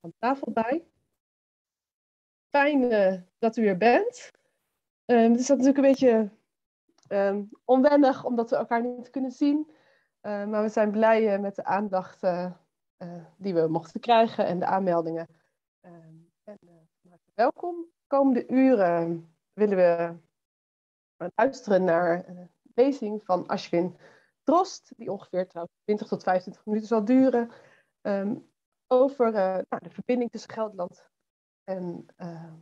van tafel bij. Fijn uh, dat u er bent. Um, het is natuurlijk een beetje um, onwennig omdat we elkaar niet kunnen zien. Uh, maar we zijn blij uh, met de aandacht die we mochten krijgen en de aanmeldingen. En welkom. De komende uren willen we luisteren naar een lezing van Ashwin Drost, die ongeveer 20 tot 25 minuten zal duren, over uh, nou, de verbinding tussen Gelderland en uh,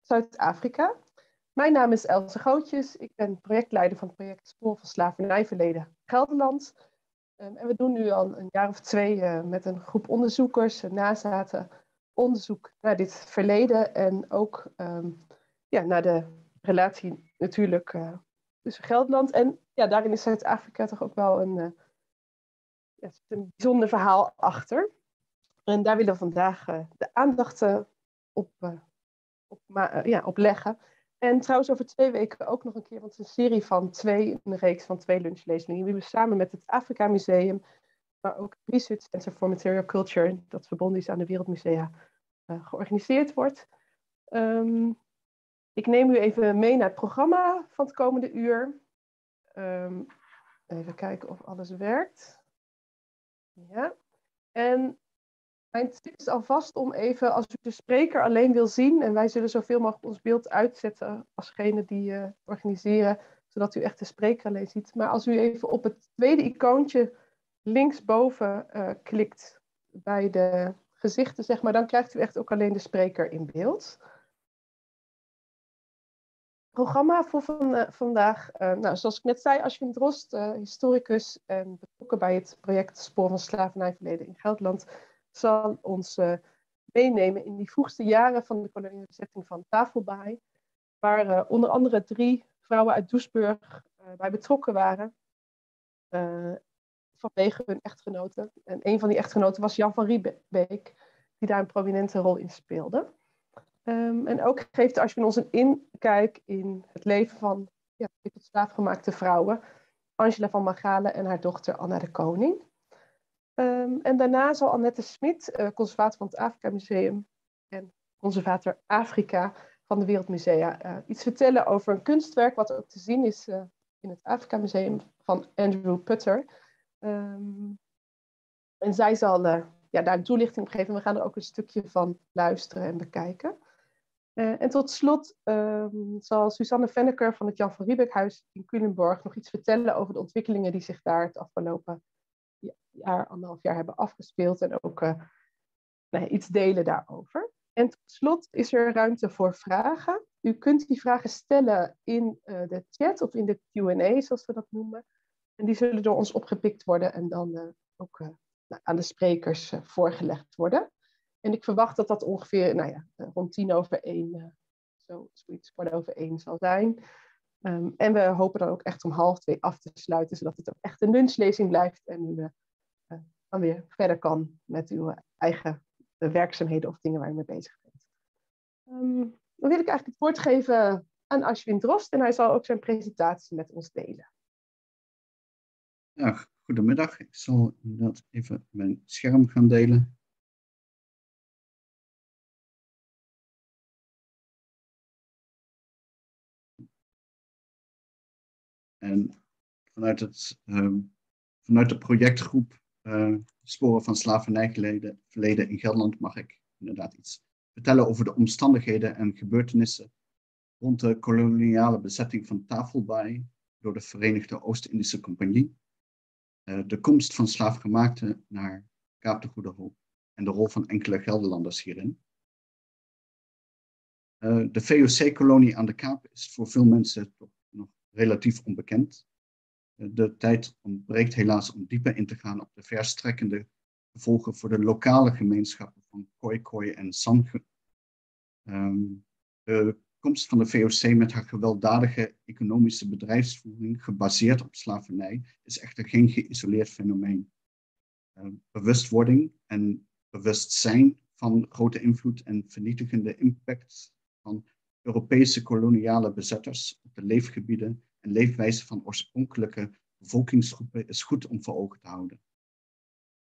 Zuid-Afrika. Mijn naam is Else Gootjes, ik ben projectleider van het project Spoor van Slavernijverleden Gelderland. Um, en we doen nu al een jaar of twee uh, met een groep onderzoekers, nazaten, onderzoek naar dit verleden en ook um, ja, naar de relatie natuurlijk tussen Gelderland en ja, daarin is Zuid-Afrika toch ook wel een, ja, een bijzonder verhaal achter. En daar willen we vandaag uh, de aandacht uh, op, op, ja, leggen. En trouwens over twee weken ook nog een keer, want het is een serie van twee, een reeks van twee lunchlezingen. Die we samen met het Afrika Museum, maar ook het Research Center for Material Culture, dat verbonden is aan de Wereldmusea, georganiseerd wordt. Um, ik neem u even mee naar het programma van het komende uur. Um, even kijken of alles werkt. Ja. En mijn tip is alvast om even, als u de spreker alleen wil zien, en wij zullen zoveel mogelijk ons beeld uitzetten alsgene die uh, organiseren, zodat u echt de spreker alleen ziet. Maar als u even op het tweede icoontje linksboven uh, klikt bij de gezichten, zeg maar, dan krijgt u echt ook alleen de spreker in beeld programma voor van, uh, vandaag. Nou, zoals ik net zei, Ashwin Drost, historicus en betrokken bij het project Spoor van Slavernijverleden in Gelderland, zal ons meenemen in die vroegste jaren van de koloniale van Tafelbaai, waar onder andere drie vrouwen uit Doesburg bij betrokken waren vanwege hun echtgenoten. En een van die echtgenoten was Jan van Riebeek, die daar een prominente rol in speelde. Um, en ook geeft Ashwin ons een inkijk in het leven van ja, tot slaafgemaakte vrouwen. Angela van Magalen en haar dochter Anna de Koning. Um, en daarna zal Annette Smit, uh, conservator van het Afrika Museum en conservator Afrika van de Wereldmusea, uh, iets vertellen over een kunstwerk wat ook te zien is uh, in het Afrika Museum van Andrew Putter. Um, en zij zal ja, daar een toelichting op geven. We gaan er ook een stukje van luisteren en bekijken. En tot slot um, zal Suzanne Venneker van het Jan van Riebeckhuis in Culemborg nog iets vertellen over de ontwikkelingen die zich daar het afgelopen jaar, anderhalf jaar hebben afgespeeld en ook uh, nee, iets delen daarover. En tot slot is er ruimte voor vragen. U kunt die vragen stellen in uh, de chat of in de Q&A, zoals we dat noemen. En die zullen door ons opgepikt worden en dan ook nou, aan de sprekers voorgelegd worden. En ik verwacht dat dat ongeveer nou ja, eh, rond tien over één, zo, zoiets, kwart over één zal zijn. Um, en we hopen dan ook echt om half twee af te sluiten, zodat het ook echt een lunchlezing blijft en u dan weer verder kan met uw eigen werkzaamheden of dingen waar u mee bezig bent. Um, dan wil ik eigenlijk het woord geven aan Ashwin Drost en hij zal ook zijn presentatie met ons delen. Ja, goedemiddag. Ik zal inderdaad even mijn scherm gaan delen. En vanuit, het, uh, vanuit de projectgroep uh, Sporen van slavernijverleden in Gelderland mag ik inderdaad iets vertellen over de omstandigheden en gebeurtenissen rond de koloniale bezetting van Tafelbaai door de Verenigde Oost-Indische Compagnie, uh, de komst van slaafgemaakten naar Kaap de Goede Hoop en de rol van enkele Gelderlanders hierin. Uh, de VOC-kolonie aan de Kaap is voor veel mensen toch relatief onbekend. De tijd ontbreekt helaas om dieper in te gaan op de verstrekkende gevolgen voor de lokale gemeenschappen van Khoi en San. Um, de komst van de VOC met haar gewelddadige economische bedrijfsvoering, gebaseerd op slavernij, is echter geen geïsoleerd fenomeen. Uh, bewustwording en bewustzijn van grote invloed en vernietigende impact van Europese koloniale bezetters op de leefgebieden en leefwijzen van oorspronkelijke bevolkingsgroepen is goed om voor ogen te houden.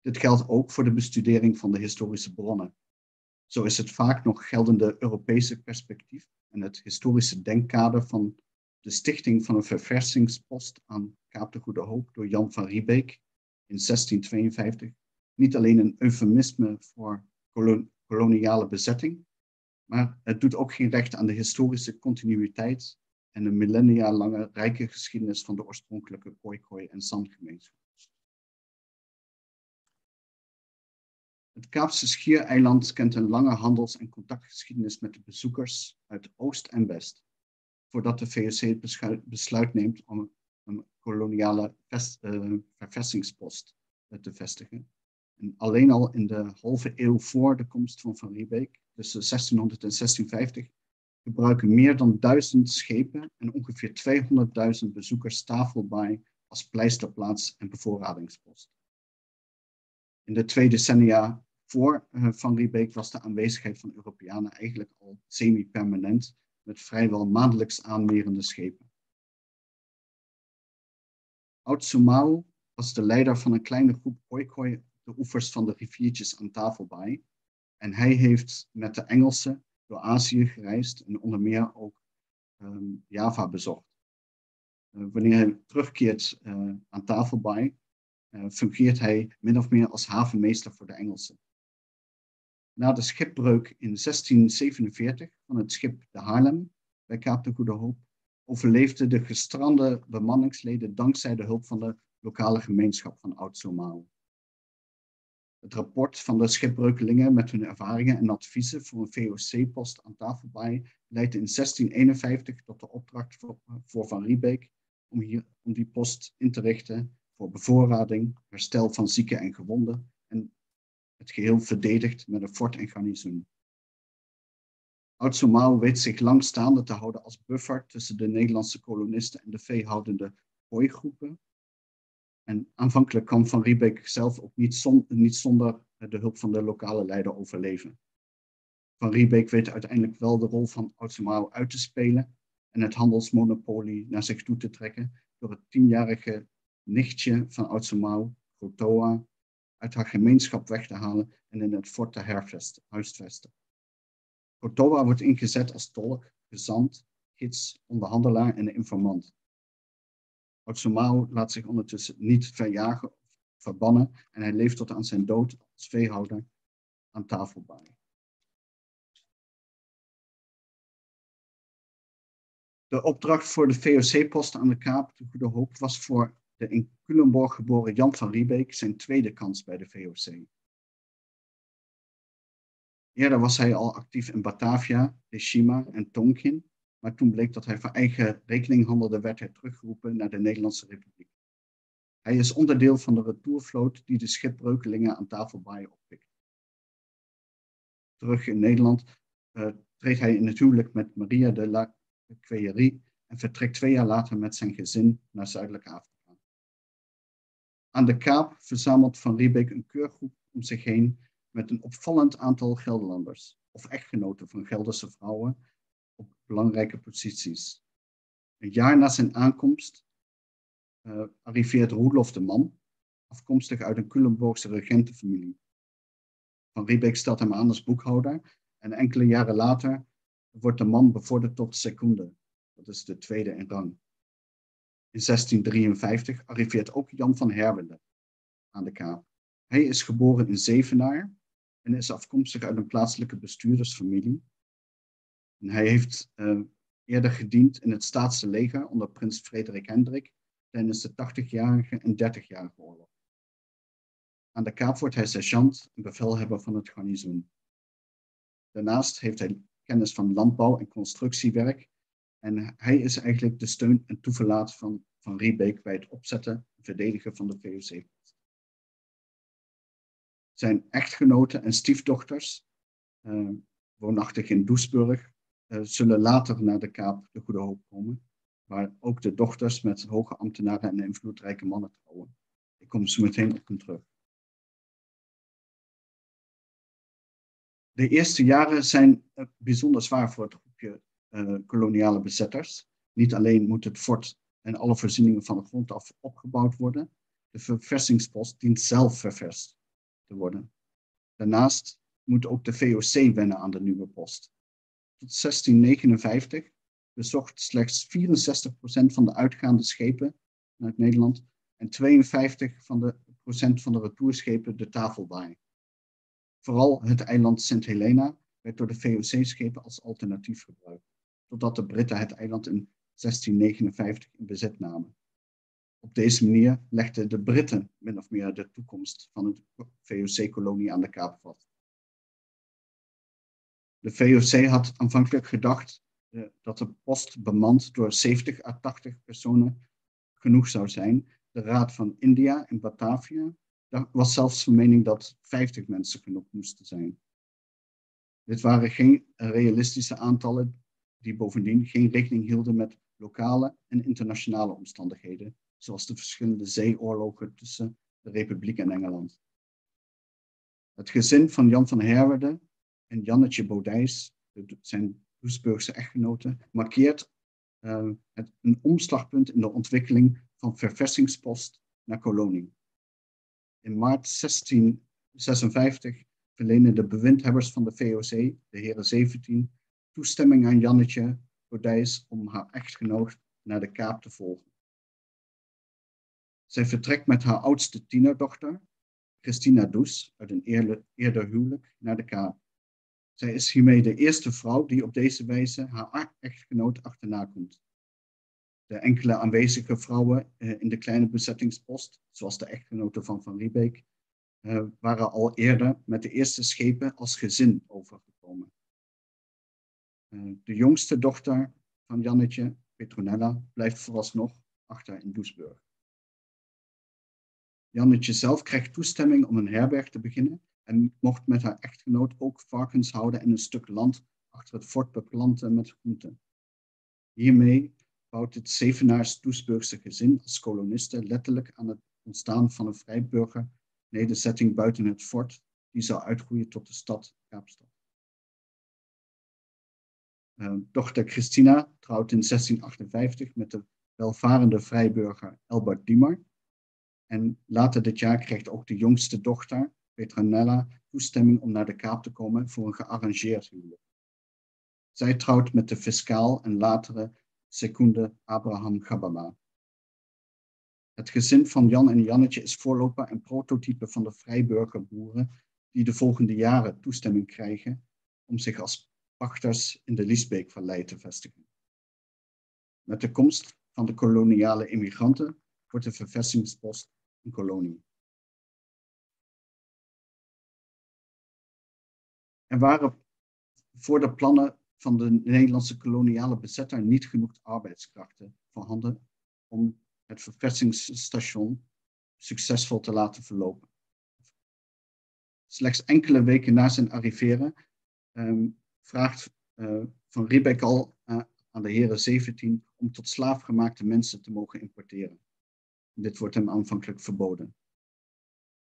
Dit geldt ook voor de bestudering van de historische bronnen. Zo is het vaak nog geldende Europese perspectief en het historische denkkader van de stichting van een verversingspost aan Kaap de Goede Hoop door Jan van Riebeek in 1652 niet alleen een eufemisme voor koloniale bezetting, maar het doet ook geen recht aan de historische continuïteit en de millennia lange rijke geschiedenis van de oorspronkelijke Khoikhoi en San-gemeenschap. Het Kaapse Schiereiland kent een lange handels- en contactgeschiedenis met de bezoekers uit Oost en West, voordat de VOC het besluit neemt om een koloniale uh, vervestingspost te vestigen. En alleen al in de halve eeuw voor de komst van Van Riebeek, tussen 1600 en 1650, gebruiken meer dan duizend schepen en ongeveer 200.000 bezoekers Tafelbaai als pleisterplaats en bevoorradingspost. In de twee decennia voor uh, Van Riebeek was de aanwezigheid van Europeanen eigenlijk al semi-permanent, met vrijwel maandelijks aanmerende schepen. Oud Sumau was de leider van een kleine groep Khoikhoi de oevers van de riviertjes aan Tafelbaai. En hij heeft met de Engelsen door Azië gereisd en onder meer ook um, Java bezocht. Uh, wanneer hij terugkeert uh, aan Tafelbaai, uh, fungeert hij min of meer als havenmeester voor de Engelsen. Na de schipbreuk in 1647 van het schip de Haarlem bij Kaap de Goede Hoop overleefden de gestrande bemanningsleden dankzij de hulp van de lokale gemeenschap van Oud-Somao. Het rapport van de schipbreukelingen met hun ervaringen en adviezen voor een VOC-post aan Tafelbaai leidde in 1651 tot de opdracht voor, Van Riebeek om, hier, om die post in te richten voor bevoorrading, herstel van zieken en gewonden en het geheel verdedigd met een fort en garnizoen. Oud-Somao weet zich lang staande te houden als buffer tussen de Nederlandse kolonisten en de veehoudende hooigroepen. En aanvankelijk kan Van Riebeek zelf ook niet, niet zonder de hulp van de lokale leider overleven. Van Riebeek weet uiteindelijk wel de rol van Oud-Somao uit te spelen en het handelsmonopolie naar zich toe te trekken door het tienjarige nichtje van Oud-Somao, Grotoa, uit haar gemeenschap weg te halen en in het fort te huisvesten. Grotoa wordt ingezet als tolk, gezant, gids, onderhandelaar en informant. Otsumao laat zich ondertussen niet verjagen of verbannen en hij leeft tot aan zijn dood als veehouder aan tafelbaai. De opdracht voor de VOC-post aan de Kaap, de Goede Hoop, was voor de in Culemborg geboren Jan van Riebeek zijn tweede kans bij de VOC. Eerder was hij al actief in Batavia, Deshima en Tonkin, maar toen bleek dat hij voor eigen rekening handelde, werd hij teruggeroepen naar de Nederlandse Republiek. Hij is onderdeel van de retourvloot die de schipbreukelingen aan Tafelbaai oppikt. Terug in Nederland uh, treedt hij in het huwelijk met Maria de la Queillerie en vertrekt twee jaar later met zijn gezin naar Zuidelijk Afrika. Aan de Kaap verzamelt Van Riebeek een keurgroep om zich heen met een opvallend aantal Gelderlanders of echtgenoten van Gelderse vrouwen belangrijke posities. Een jaar na zijn aankomst uh, arriveert Roelof de Man, afkomstig uit een Culemborgse regentenfamilie. Van Riebeek stelt hem aan als boekhouder en enkele jaren later wordt de man bevorderd tot secunde, dat is de tweede in rang. In 1653 arriveert ook Jan van Herwende aan de Kaap. Hij is geboren in Zevenaar en is afkomstig uit een plaatselijke bestuurdersfamilie. Hij heeft uh, eerder gediend in het staatse leger onder prins Frederik Hendrik tijdens de 80-jarige en 30-jarige oorlog. Aan de Kaap wordt hij sergeant en bevelhebber van het garnizoen. Daarnaast heeft hij kennis van landbouw en constructiewerk en hij is eigenlijk de steun en toeverlaat van, van Riebeek bij het opzetten en verdedigen van de VOC. Zijn echtgenoten en stiefdochters, uh, woonachtig in Doesburg, zullen later naar de Kaap de Goede Hoop komen, waar ook de dochters met hoge ambtenaren en invloedrijke mannen trouwen. Ik kom zo meteen op hen terug. De eerste jaren zijn bijzonder zwaar voor het groepje uh, koloniale bezetters. Niet alleen moet het fort en alle voorzieningen van de grond af opgebouwd worden, de verversingspost dient zelf ververst te worden. Daarnaast moet ook de VOC wennen aan de nieuwe post. Tot 1659 bezocht slechts 64% van de uitgaande schepen uit Nederland en 52% van de, procent van de retourschepen de tafelbaai. Vooral het eiland Sint Helena werd door de VOC-schepen als alternatief gebruikt, totdat de Britten het eiland in 1659 in bezit namen. Op deze manier legden de Britten min of meer de toekomst van de VOC-kolonie aan de kaap vast. De VOC had aanvankelijk gedacht uh, dat de post bemand door 70 à 80 personen genoeg zou zijn. De Raad van India in Batavia was zelfs van mening dat 50 mensen genoeg moesten zijn. Dit waren geen realistische aantallen die bovendien geen rekening hielden met lokale en internationale omstandigheden, zoals de verschillende zeeoorlogen tussen de Republiek en Engeland. Het gezin van Jan van Herwerde en Jannetje Bodijs, zijn Doesburgse echtgenote, markeert uh, het, een omslagpunt in de ontwikkeling van verversingspost naar kolonie. In maart 1656 verlenen de bewindhebbers van de VOC, de heren 17, toestemming aan Jannetje Bodijs om haar echtgenoot naar de Kaap te volgen. Zij vertrekt met haar oudste tienerdochter, Christina Does, uit een eerder huwelijk, naar de Kaap. Zij is hiermee de eerste vrouw die op deze wijze haar echtgenoot achterna komt. De enkele aanwezige vrouwen eh, in de kleine bezettingspost, zoals de echtgenoten van Van Riebeek, eh, waren al eerder met de eerste schepen als gezin overgekomen. Eh, de jongste dochter van Jannetje, Petronella, blijft vooralsnog achter in Doesburg. Jannetje zelf krijgt toestemming om een herberg te beginnen en mocht met haar echtgenoot ook varkens houden en een stuk land achter het fort beplanten met groenten. Hiermee bouwt het Zevenaars Doesburgse gezin als kolonisten letterlijk aan het ontstaan van een vrijburger nederzetting buiten het fort, die zou uitgroeien tot de stad Kaapstad. Uh, dochter Christina trouwt in 1658 met de welvarende vrijburger Elbert Diemer. En later dit jaar krijgt ook de jongste dochter, Petronella, toestemming om naar de Kaap te komen voor een gearrangeerd huwelijk. Zij trouwt met de fiscaal en latere secunde Abraham Gabala. Het gezin van Jan en Jannetje is voorloper en prototype van de vrijburgerboeren die de volgende jaren toestemming krijgen om zich als pachters in de Liesbeekvallei te vestigen. Met de komst van de koloniale immigranten wordt de vervestingspost een kolonie. Er waren voor de plannen van de Nederlandse koloniale bezetter niet genoeg arbeidskrachten voorhanden om het verversingsstation succesvol te laten verlopen. Slechts enkele weken na zijn arriveren um, vraagt uh, Van Riebeck al uh, aan de heren 17 om tot slaafgemaakte mensen te mogen importeren. Dit wordt hem aanvankelijk verboden.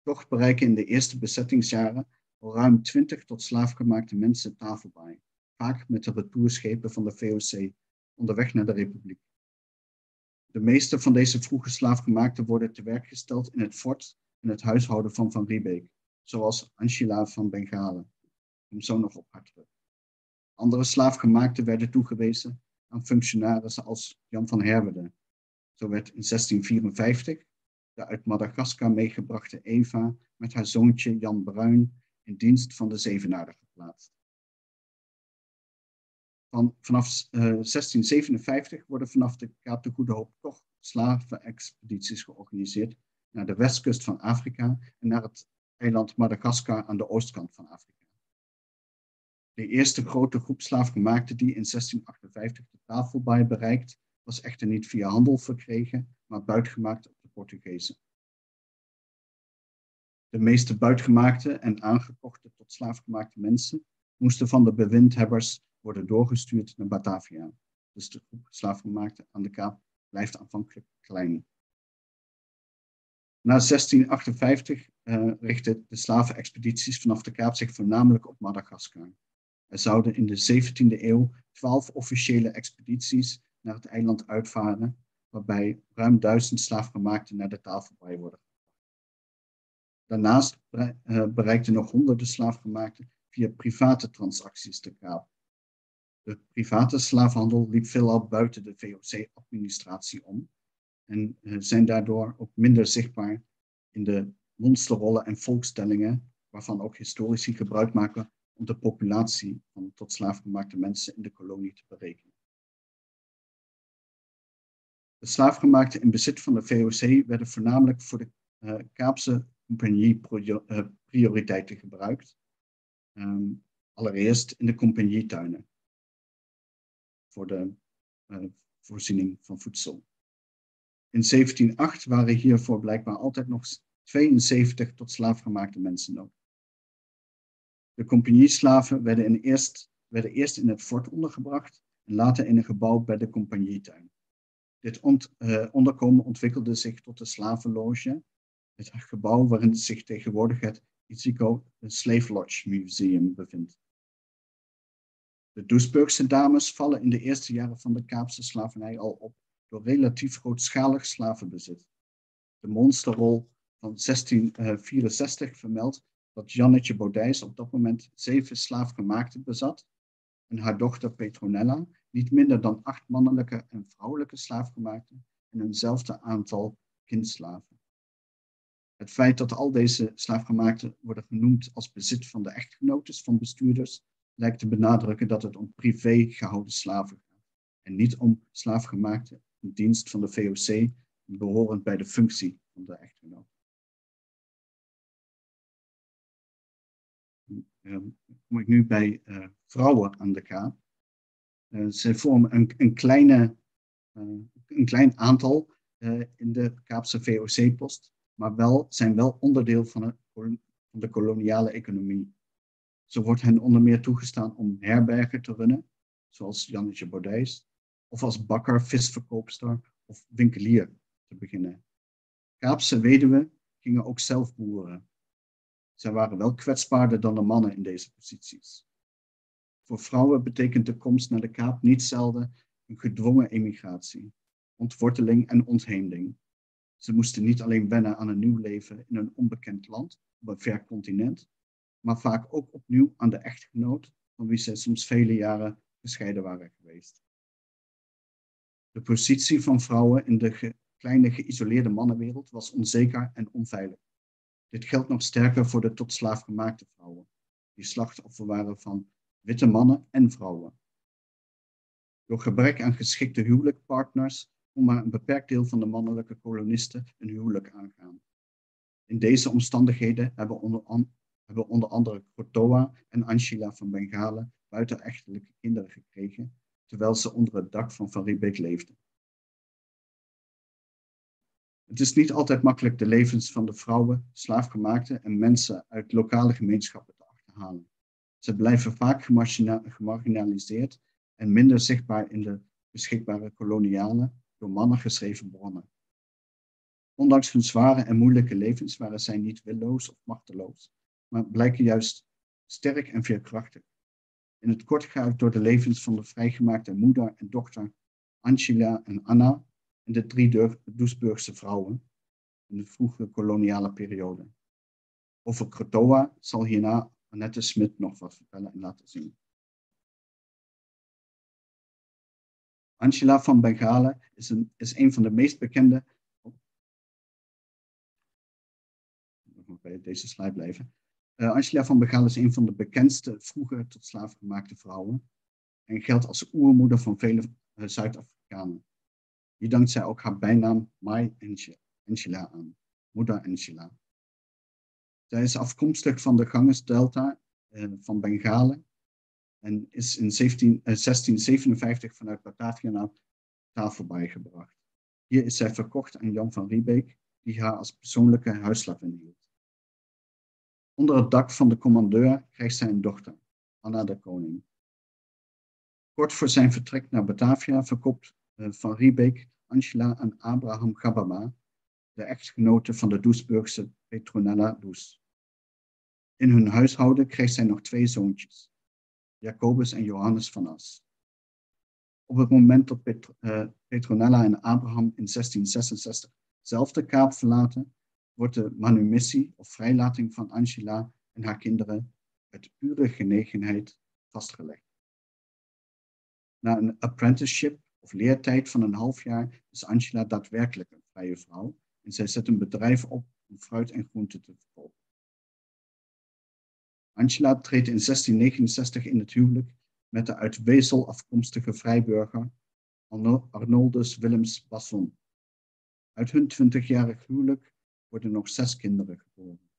Toch bereiken in de eerste bezettingsjaren ruim 20 tot slaafgemaakte mensen tafelbaai, vaak met de retourschepen van de VOC onderweg naar de Republiek. De meeste van deze vroege slaafgemaakten worden te werk gesteld in het fort en het huishouden van Van Riebeek, zoals Angela van Bengalen, om zo nog op haar terug. Andere slaafgemaakten werden toegewezen aan functionarissen als Jan van Herwede. Zo werd in 1654 de uit Madagaskar meegebrachte Eva met haar zoontje Jan Bruin in dienst van de Zevenaarder geplaatst. Van, vanaf uh, eh, 1657 worden vanaf de Kaap de Goede Hoop toch slavenexpedities georganiseerd naar de westkust van Afrika en naar het eiland Madagaskar aan de oostkant van Afrika. De eerste grote groep slaafgemaakten die in 1658 de tafelbaai bereikt, was echter niet via handel verkregen, maar buitgemaakt op de Portugezen. De meeste buitgemaakte en aangekochte tot slaafgemaakte mensen moesten van de bewindhebbers worden doorgestuurd naar Batavia. Dus de groep slaafgemaakte aan de Kaap blijft aanvankelijk klein. Na 1658 uh, richtten de slavenexpedities vanaf de Kaap zich voornamelijk op Madagaskar. Er zouden in de 17e eeuw twaalf officiële expedities naar het eiland uitvaren, waarbij ruim duizend slaafgemaakten naar de tafelbaai worden Daarnaast bereikten nog honderden slaafgemaakten via private transacties de Kaap. De private slaafhandel liep veelal buiten de VOC-administratie om en zijn daardoor ook minder zichtbaar in de monsterrollen en volkstellingen, waarvan ook historici gebruik maken om de populatie van tot slaafgemaakte mensen in de kolonie te berekenen. De slaafgemaakten in bezit van de VOC werden voornamelijk voor de uh, Kaapse compagnie uh, prioriteiten gebruikt. Um, allereerst in de compagnietuinen voor de uh, voorziening van voedsel. In 1708 waren hiervoor blijkbaar altijd nog 72 tot slaafgemaakte mensen nodig. De compagnieslaven werden, in eerst, werden eerst in het fort ondergebracht en later in een gebouw bij de compagnietuin. Dit uh, onderkomen ontwikkelde zich tot de slavenloge, het gebouw waarin zich tegenwoordig het Itziko Slave Lodge Museum bevindt. De Doesburgse dames vallen in de eerste jaren van de Kaapse slavernij al op door relatief grootschalig slavenbezit. De monsterrol van 1664 eh, vermeldt dat Jannetje Bodijs op dat moment zeven slaafgemaakten bezat en haar dochter Petronella niet minder dan acht mannelijke en vrouwelijke slaafgemaakten en eenzelfde aantal kindslaven. Het feit dat al deze slaafgemaakten worden genoemd als bezit van de echtgenotes van bestuurders lijkt te benadrukken dat het om privé gehouden slaven gaat en niet om slaafgemaakten in dienst van de VOC behorend bij de functie van de echtgenoot. Dan kom ik nu bij uh, vrouwen aan de kaap. Uh, zij vormen een, kleine, uh, een klein aantal in de Kaapse VOC-post, maar wel, zijn wel onderdeel van, van de koloniale economie. Zo wordt hen onder meer toegestaan om herbergen te runnen, zoals Jannetje Bordijs, of als bakker, visverkoopster of winkelier te beginnen. Kaapse weduwen gingen ook zelf boeren. Zij waren wel kwetsbaarder dan de mannen in deze posities. Voor vrouwen betekent de komst naar de Kaap niet zelden een gedwongen emigratie, ontworteling en ontheemding. Ze moesten niet alleen wennen aan een nieuw leven in een onbekend land op een ver continent, maar vaak ook opnieuw aan de echtgenoot van wie zij soms vele jaren gescheiden waren geweest. De positie van vrouwen in de kleine geïsoleerde mannenwereld was onzeker en onveilig. Dit geldt nog sterker voor de tot slaaf gemaakte vrouwen, die slachtoffer waren van witte mannen en vrouwen. Door gebrek aan geschikte huwelijkpartners kon maar een beperkt deel van de mannelijke kolonisten een huwelijk aangaan. In deze omstandigheden hebben onder, onder andere Krotoa en Anshila van Bengalen buitenechtelijke kinderen gekregen, terwijl ze onder het dak van Van Riebeek leefden. Het is niet altijd makkelijk de levens van de vrouwen, slaafgemaakten en mensen uit lokale gemeenschappen te achterhalen. Ze blijven vaak gemarginaliseerd en minder zichtbaar in de beschikbare koloniale, door mannen geschreven bronnen. Ondanks hun zware en moeilijke levens waren zij niet willoos of machteloos, maar blijken juist sterk en veerkrachtig. In het kort ga ik door de levens van de vrijgemaakte moeder en dochter Angela en Anna en de drie Doesburgse vrouwen in de vroege koloniale periode. Over Krotoa zal hierna Annette Smit nog wat vertellen en laten zien. Angela van Bengalen is een, is een van de meest bekende. Deze slide blijven. Uh, Angela van Bengalen is een van de bekendste vroege tot slaaf gemaakte vrouwen en geldt als oermoeder van vele uh, Zuid-Afrikanen. Hier dankt zij ook haar bijnaam Mai Angela aan, moeder Angela. Zij is afkomstig van de Ganges-delta uh, van Bengalen en is in 17, uh, 1657 vanuit Batavia naar Tafelbaai gebracht. Hier is zij verkocht aan Jan van Riebeek, die haar als persoonlijke huisslavin hield. Onder het dak van de commandeur krijgt zij een dochter, Anna de Koning. Kort voor zijn vertrek naar Batavia verkoopt uh, Van Riebeek Angela en Abraham Gabama, de echtgenote van de Doesburgse Petronella Does. In hun huishouden kreeg zij nog twee zoontjes, Jacobus en Johannes van As. Op het moment dat uh, Petronella en Abraham in 1666 zelf de kaap verlaten, wordt de manumissie of vrijlating van Angela en haar kinderen uit pure genegenheid vastgelegd. Na een apprenticeship of leertijd van een half jaar is Angela daadwerkelijk een vrije vrouw en zij zet een bedrijf op om fruit en groenten te verkopen. Angela treedt in 1669 in het huwelijk met de uit Wezel afkomstige vrijburger Arnoldus Willems Basson. Uit hun twintigjarig huwelijk worden nog zes kinderen geboren.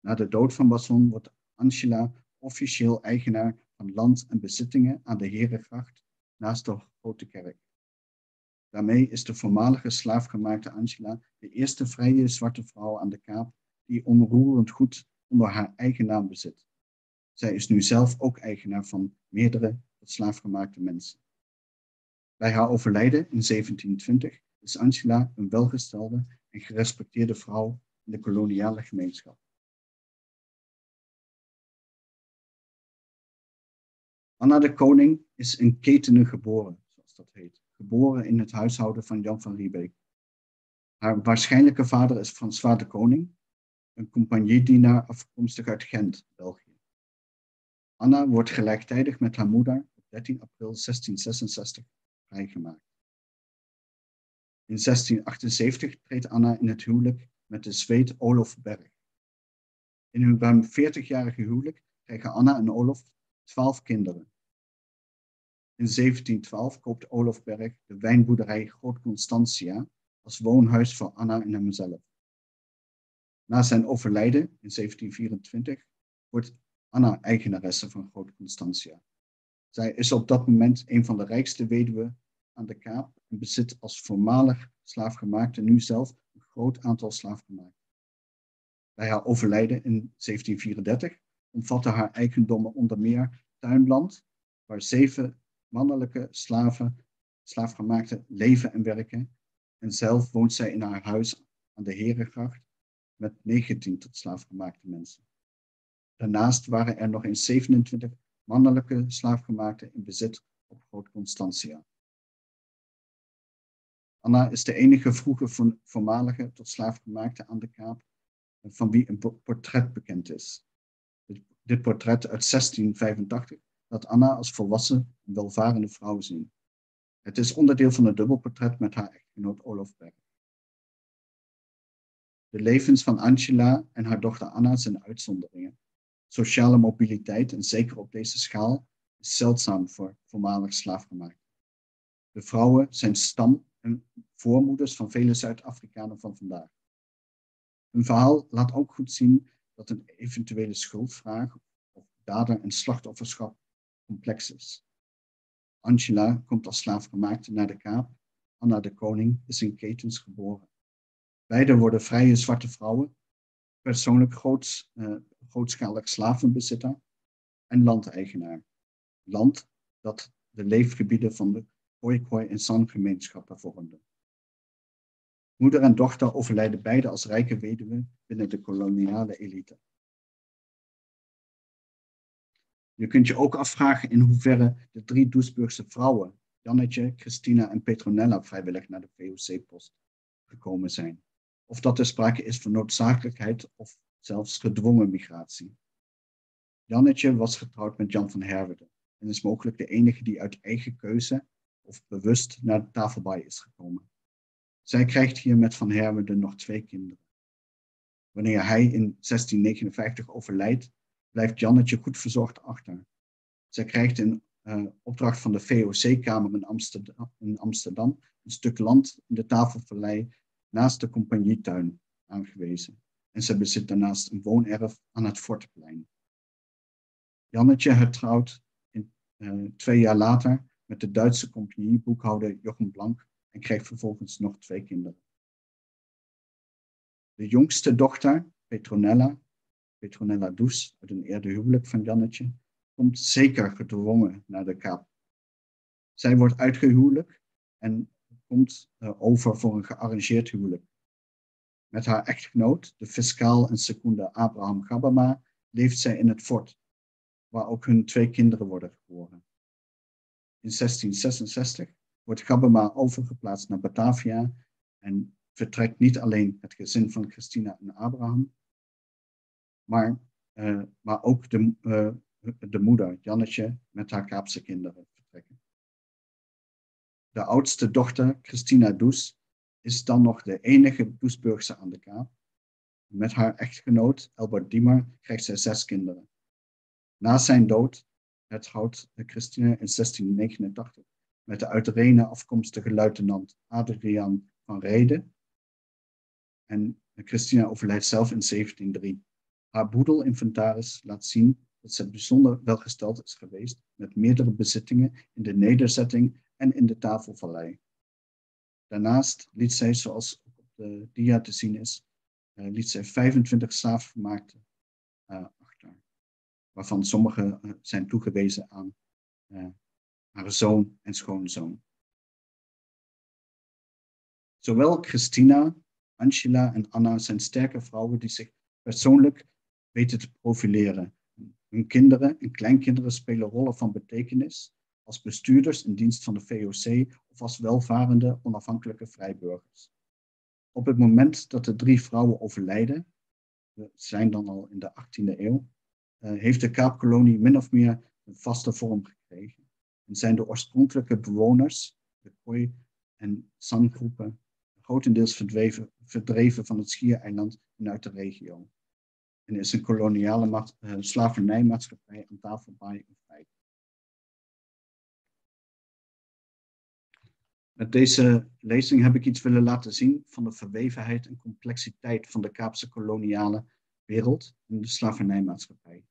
Na de dood van Basson wordt Angela officieel eigenaar van land en bezittingen aan de Herengracht naast de Grote Kerk. Daarmee is de voormalige slaafgemaakte Angela de eerste vrije zwarte vrouw aan de Kaap die onroerend goed onder haar eigen naam bezit. Zij is nu zelf ook eigenaar van meerdere tot slaafgemaakte mensen. Bij haar overlijden in 1720 is Angela een welgestelde en gerespecteerde vrouw in de koloniale gemeenschap. Anna de Koning is in Ketenen geboren, zoals dat heet. Geboren in het huishouden van Jan van Riebeek. Haar waarschijnlijke vader is François de Koning, een compagniedienaar afkomstig uit Gent, België. Anna wordt gelijktijdig met haar moeder op 13 april 1666 vrijgemaakt. In 1678 treedt Anna in het huwelijk met de Zweed Olof Berg. In hun ruim 40-jarige huwelijk krijgen Anna en Olof 12 kinderen. In 1712 koopt Olof Berg de wijnboerderij Groot Constantia als woonhuis voor Anna en hemzelf. Na zijn overlijden in 1724 wordt Anna eigenaresse van Groot Constantia. Zij is op dat moment een van de rijkste weduwen aan de Kaap en bezit als voormalig slaafgemaakte nu zelf een groot aantal slaafgemaakten. Bij haar overlijden in 1734 omvatte haar eigendommen onder meer tuinland, waar zeven mannelijke slaven, slaafgemaakte leven en werken. En zelf woont zij in haar huis aan de Herengracht met 19 tot slaafgemaakte mensen. Daarnaast waren er nog eens 27 mannelijke slaafgemaakten in bezit op Groot Constantia. Anna is de enige vroege voormalige tot slaafgemaakte aan de Kaap van wie een portret bekend is. Dit portret uit 1685 laat Anna als volwassen en welvarende vrouw zien. Het is onderdeel van het dubbelportret met haar echtgenoot Olof Berg. De levens van Angela en haar dochter Anna zijn uitzonderingen. Sociale mobiliteit, en zeker op deze schaal, is zeldzaam voor voormalig slaafgemaakten. De vrouwen zijn stam- en voormoeders van vele Zuid-Afrikanen van vandaag. Hun verhaal laat ook goed zien dat een eventuele schuldvraag of dader- en slachtofferschap complex is. Angela komt als slaafgemaakte naar de Kaap. Anna de Koning is in ketens geboren. Beide worden vrije zwarte vrouwen, persoonlijk groots, uh, grootschalig slavenbezitter en landeigenaar. Land dat de leefgebieden van de Khoikhoi en San-gemeenschappen vormde. Moeder en dochter overlijden beide als rijke weduwen binnen de koloniale elite. Je kunt je ook afvragen in hoeverre de drie Doesburgse vrouwen, Jannetje, Christina en Petronella, vrijwillig naar de VOC-post gekomen zijn. Of dat er sprake is van noodzakelijkheid of zelfs gedwongen migratie. Jannetje was getrouwd met Jan van Herwede en is mogelijk de enige die uit eigen keuze of bewust naar de tafelbaai is gekomen. Zij krijgt hier met Van Herwede nog twee kinderen. Wanneer hij in 1659 overlijdt, blijft Jannetje goed verzorgd achter. Zij krijgt in uh, opdracht van de VOC-kamer in Amsterdam, in Amsterdam een stuk land in de Tafelvallei naast de compagnietuin aangewezen. En ze bezit daarnaast een woonerf aan het Forteplein. Jannetje hertrouwt in, uh, twee jaar later met de Duitse compagnieboekhouder Jochem Blank en krijgt vervolgens nog twee kinderen. De jongste dochter, Petronella, Petronella Does, uit een eerder huwelijk van Jannetje, komt zeker gedwongen naar de Kaap. Zij wordt uitgehuwelijk en komt uh, over voor een gearrangeerd huwelijk. Met haar echtgenoot, de fiscaal en secunde Abraham Gabama, leeft zij in het fort, waar ook hun twee kinderen worden geboren. In 1666 wordt Gabama overgeplaatst naar Batavia en vertrekt niet alleen het gezin van Christina en Abraham, maar, uh, maar ook de, uh, de moeder, Jannetje, met haar Kaapse kinderen. De oudste dochter, Christina Does, is dan nog de enige Doesburgse aan de Kaap. Met haar echtgenoot, Albert Diemer, krijgt zij zes kinderen. Na zijn dood houdt Christina in 1689 met de uit Renen afkomstige luitenant Adriaan van Rede. En Christina overlijdt zelf in 1703. Haar boedelinventaris laat zien dat ze bijzonder welgesteld is geweest met meerdere bezittingen in de nederzetting en in de tafelvallei. Daarnaast liet zij, zoals op de dia te zien is, uh, liet zij 25 slaafvermaakten uh, achter, waarvan sommige uh, zijn toegewezen aan haar zoon en schoonzoon. Zowel Christina, Angela en Anna zijn sterke vrouwen die zich persoonlijk weten te profileren. Hun kinderen en kleinkinderen spelen rollen van betekenis als bestuurders in dienst van de VOC of als welvarende onafhankelijke vrijburgers. Op het moment dat de drie vrouwen overlijden, we zijn dan al in de 18e eeuw, uh, heeft de Kaapkolonie min of meer een vaste vorm gekregen. En zijn de oorspronkelijke bewoners, de Kooi- en San-groepen, grotendeels verdreven, verdreven van het Schiereiland en uit de regio. En is een koloniale uh, slavernijmaatschappij aan tafel bij een feit. Met deze lezing heb ik iets willen laten zien van de verwevenheid en complexiteit van de Kaapse koloniale wereld en de slavernijmaatschappij.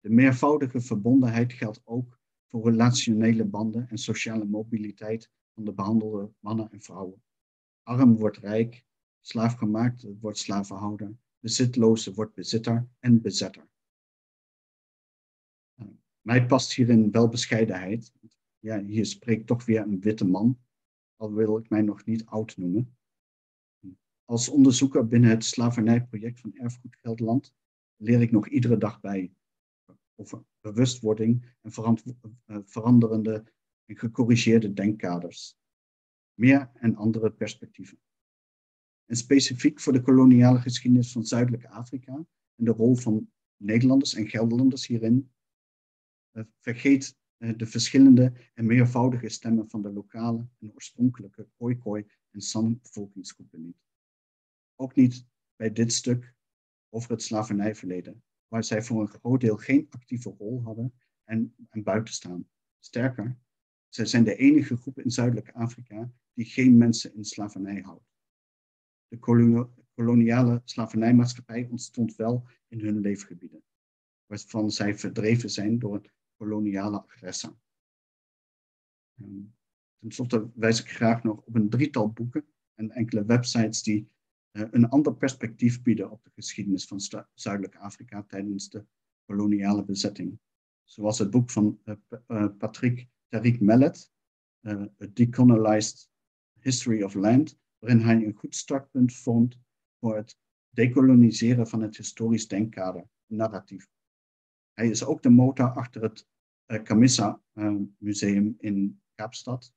De meervoudige verbondenheid geldt ook voor relationele banden en sociale mobiliteit van de behandelde mannen en vrouwen. Arm wordt rijk, slaafgemaakt wordt slavenhouder, bezitloze wordt bezitter en bezetter. Uh, mij past hierin wel bescheidenheid. Ja, hier spreekt toch weer een witte man, al wil ik mij nog niet oud noemen. Als onderzoeker binnen het slavernijproject van Erfgoed Gelderland leer ik nog iedere dag bij over bewustwording en eh, veranderende en gecorrigeerde denkkaders. Meer en andere perspectieven. En specifiek voor de koloniale geschiedenis van Zuidelijk Afrika en de rol van Nederlanders en Gelderlanders hierin, eh, vergeet de verschillende en meervoudige stemmen van de lokale en oorspronkelijke Khoikhoi en San bevolkingsgroepen niet. Ook niet bij dit stuk over het slavernijverleden, waar zij voor een groot deel geen actieve rol hadden en, en buiten staan. Sterker, zij zijn de enige groep in Zuidelijk Afrika die geen mensen in slavernij houdt. De koloniale slavernijmaatschappij ontstond wel in hun leefgebieden, waarvan zij verdreven zijn door het koloniale agressor. Ten slotte wijs ik graag nog op een drietal boeken en enkele websites die uh, een ander perspectief bieden op de geschiedenis van Zuidelijk Afrika tijdens de koloniale bezetting. Zoals het boek van uh, uh, Patrick Tariq Mellet, A Decolonized History of Land, waarin hij een goed startpunt vormt voor het decoloniseren van het historisch denkkader, narratief. Hij is ook de motor achter het uh, Camissa uh, Museum in Kaapstad,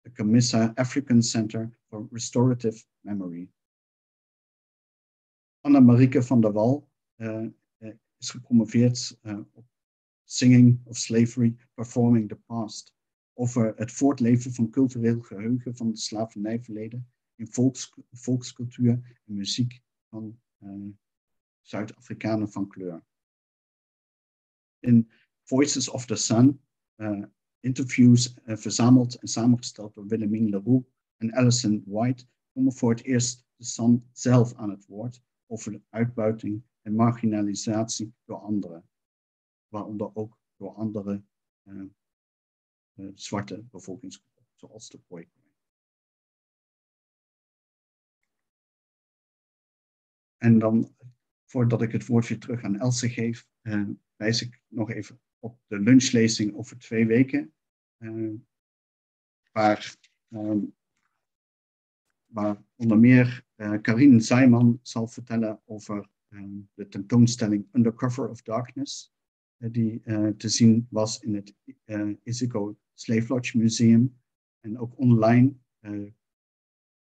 het Camissa African Center for Restorative Memory. Anna-Marieke van der Wal uh, is gepromoveerd op Singing of Slavery, Performing the Past, over het voortleven van cultureel geheugen van het slavernijverleden in volks, volkscultuur en muziek van Zuid-Afrikanen van kleur. In Voices of the Sun, uh, interviews uh, verzameld en samengesteld door Willemien Leroux en Alison White, komen voor het eerst de Sun zelf aan het woord over de uitbuiting en marginalisatie door anderen, waaronder ook door andere uh, zwarte bevolkingsgroepen, zoals de Khoikhoi. En dan, voordat ik het woord weer terug aan Else geef, wijs ik nog even op de lunchlezing over twee weken. Uh, waar, um, waar onder meer uh, Karin Zijman zal vertellen over um, de tentoonstelling Undercover of Darkness, uh, die te zien was in het uh, Isiko Slave Lodge Museum en ook online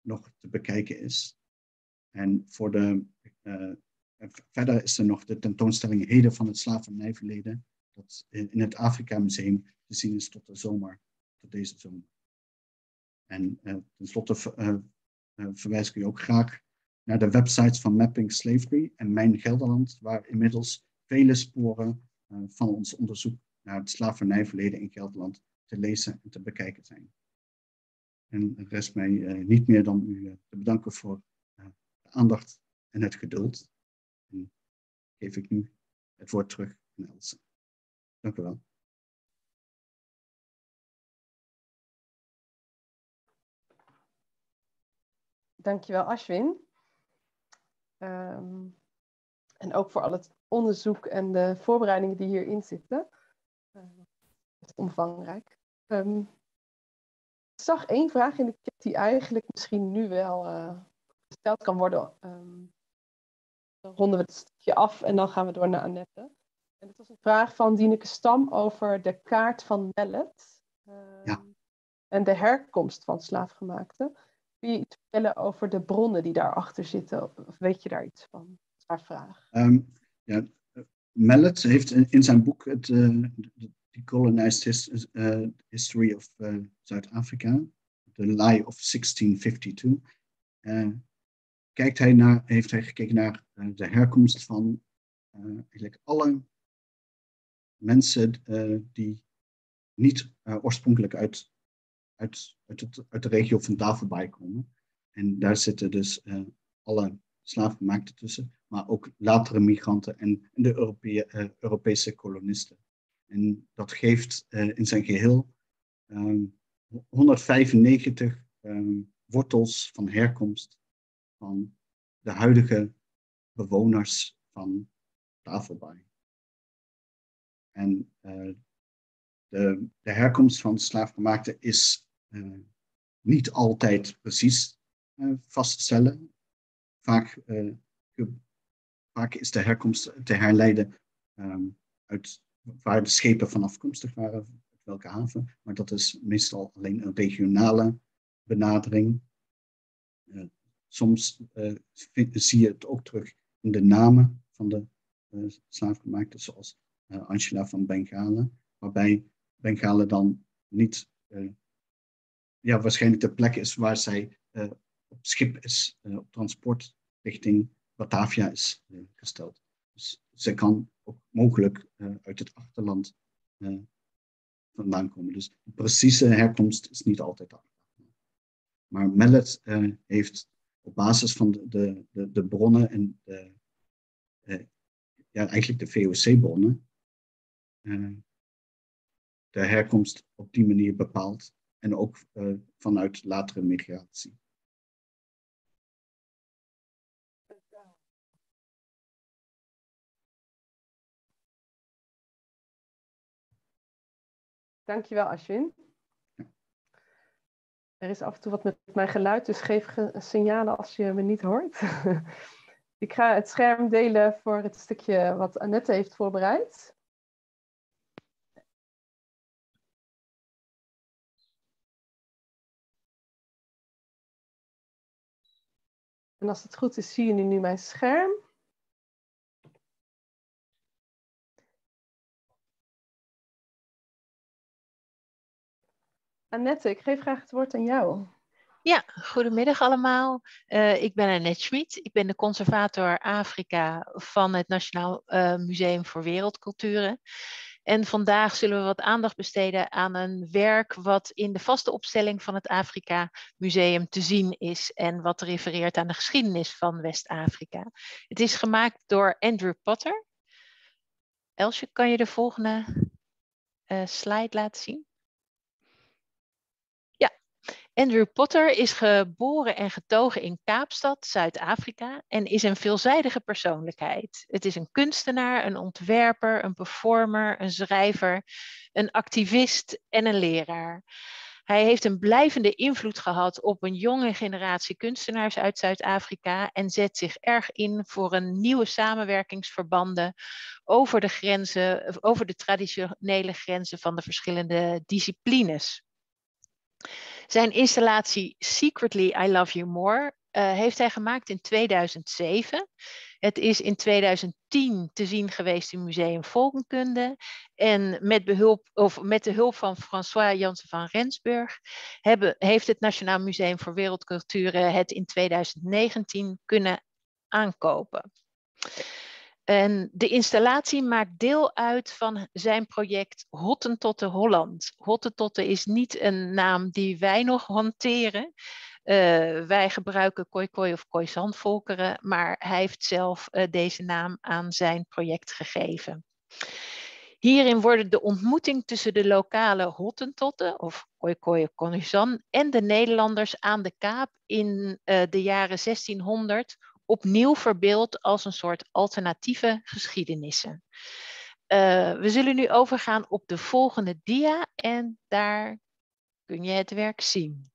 nog te bekijken is. En voor de, uh, verder is er nog de tentoonstelling Heden van het slavernijverleden, dat in het Afrika Museum te zien is tot de zomer, tot deze zomer. En uh, tenslotte uh, verwijs ik u ook graag naar de websites van Mapping Slavery en Mijn Gelderland, waar inmiddels vele sporen van ons onderzoek naar het slavernijverleden in Gelderland te lezen en te bekijken zijn. En rest mij niet meer dan u te bedanken voor de aandacht en het geduld. Geef ik nu het woord terug aan Elsa. Dank u wel. Dankjewel, Ashwin. Um, en ook voor al het onderzoek en de voorbereidingen die hierin zitten. Is omvangrijk. Um, ik zag één vraag in de chat die eigenlijk misschien nu wel uh, gesteld kan worden. Dan ronden we het stukje af en dan gaan we door naar Annette. En dat was een vraag van Dieneke Stam over de kaart van Mellet. ja. En de herkomst van slaafgemaakte. Kun je iets vertellen over de bronnen die daarachter zitten? Of weet je daar iets van? Dat is haar vraag. Um, ja, Mallet heeft in, zijn boek het uh, Decolonized his, uh, History of uh, Zuid-Afrika, The Lie of 1652, kijkt hij naar, heeft hij gekeken naar de herkomst van eigenlijk alle mensen die niet oorspronkelijk uit uit, uit, het, uit de regio van Tafelbaai komen. En daar zitten dus alle slaafgemaakten tussen, maar ook latere migranten en, de Europese kolonisten. En dat geeft in zijn geheel um, 195 um, wortels van herkomst van de huidige bewoners van Tafelbaai. En de, de herkomst van slaafgemaakten is uh, niet altijd precies uh, vaststellen. Vaak, uh, vaak is de herkomst te herleiden um, uit waar de schepen van afkomstig waren, uit welke haven. Maar dat is meestal alleen een regionale benadering. Soms zie je het ook terug in de namen van de slaafgemaakten, zoals Angela van Bengalen, waarbij Bengalen dan niet ja, waarschijnlijk de plek is waar zij uh, op schip is, uh, op transport richting Batavia is uh, gesteld. Dus zij kan ook mogelijk uit het achterland vandaan komen. Dus de precieze herkomst is niet altijd achterland. Maar Mellet heeft op basis van de, de, de, bronnen en de, ja, eigenlijk de VOC-bronnen de herkomst op die manier bepaald en ook uh, vanuit latere migratie. Dankjewel, Ashwin. Er is af en toe wat met mijn geluid, dus geef signalen als je me niet hoort. Ik ga het scherm delen voor het stukje wat Annette heeft voorbereid. En als het goed is, zie je nu mijn scherm. Annette, ik geef graag het woord aan jou. Ja, goedemiddag allemaal. Uh, ik ben Annette Schmid. Ik ben de conservator Afrika van het Nationaal uh, Museum voor Wereldculturen. En vandaag zullen we wat aandacht besteden aan een werk wat in de vaste opstelling van het Afrika Museum te zien is en wat refereert aan de geschiedenis van West-Afrika. Het is gemaakt door Andrew Potter. Elsje, kan je de volgende uh, slide laten zien? Andrew Potter is geboren en getogen in Kaapstad, Zuid-Afrika en is een veelzijdige persoonlijkheid. Het is een kunstenaar, een ontwerper, een performer, een schrijver, een activist en een leraar. Hij heeft een blijvende invloed gehad op een jonge generatie kunstenaars uit Zuid-Afrika en zet zich erg in voor een nieuwe samenwerkingsverbanden over de grenzen, over de traditionele grenzen van de verschillende disciplines. Zijn installatie Secretly I Love You More uh, heeft hij gemaakt in 2007. Het is in 2010 te zien geweest in Museum Volkenkunde. En met, behulp, of met de hulp van François Jansen van Rensburg hebben, heeft het Nationaal Museum voor Wereldculturen het in 2019 kunnen aankopen. En de installatie maakt deel uit van zijn project Hottentotte Holland. Hottentotte is niet een naam die wij nog hanteren. Uh, wij gebruiken Koi of Khoisan-volkeren, maar hij heeft zelf uh, deze naam aan zijn project gegeven. Hierin worden de ontmoeting tussen de lokale Hottentotten of Koi of en de Nederlanders aan de Kaap in uh, de jaren 1600 opnieuw verbeeld als een soort alternatieve geschiedenissen. we zullen nu overgaan op de volgende dia en daar kun je het werk zien.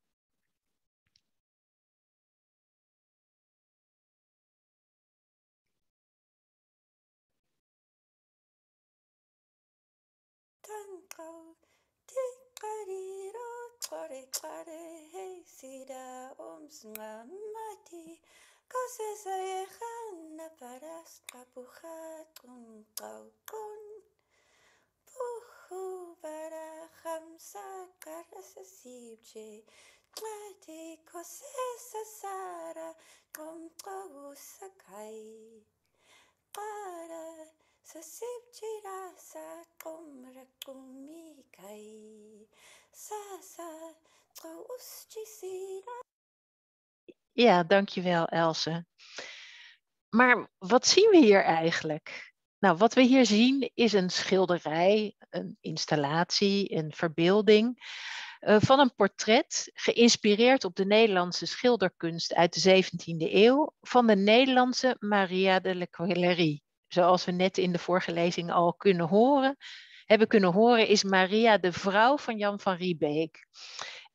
Cosas alejana paras kapukatun kaukun. puju para hamsa karasa sibje. Tlati cosesa ašara kom sakai. Para sa sibje rasa kom rakumi sa Sasa tro usji. Ja, dankjewel Else. Maar wat zien we hier eigenlijk? Nou, wat we hier zien is een schilderij, een installatie, een verbeelding uh, van een portret geïnspireerd op de Nederlandse schilderkunst uit de 17e eeuw van de Nederlandse Maria de la. Zoals we net in de vorige lezing al kunnen horen, hebben kunnen horen, is Maria de vrouw van Jan van Riebeek.